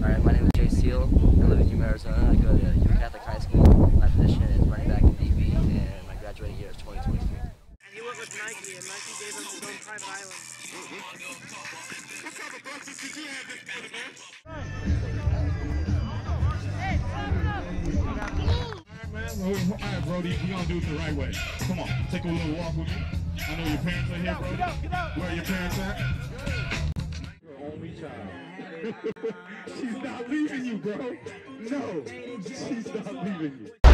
All right, my name is Jace Seale. I live in Yuma, Arizona. I go to Yuma Catholic High School. My position is running back in DB, and my graduating year is 2023. And he went with Nike, and Nike gave him his own private island. Man, well, all right, Brody, we gonna do it the right way. Come on, take a little walk with me. I know your parents are here, Brody. Where are your parents at? Your only child. She's not leaving you, bro. No, she's not leaving you.